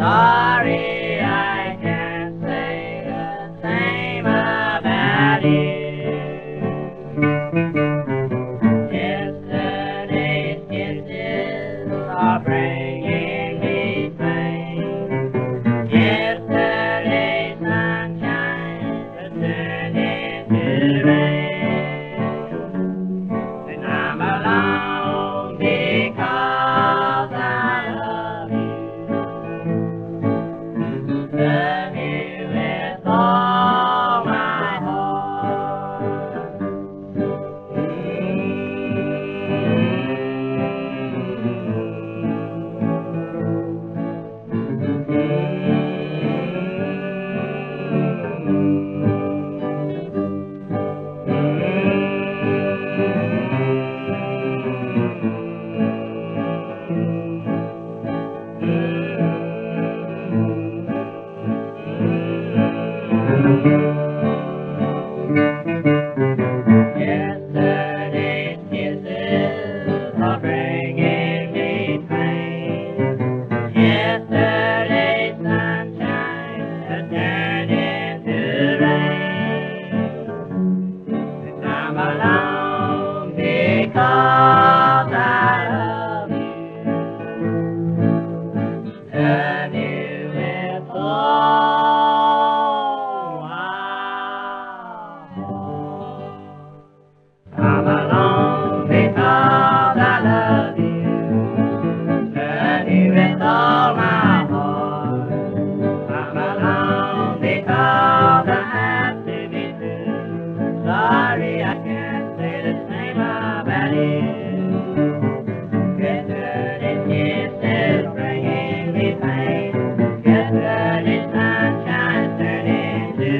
Sorry, I can't say the same about you. Yesterday's kisses are bringing. Bye.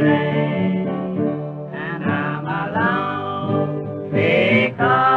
rain, and I'm alone because.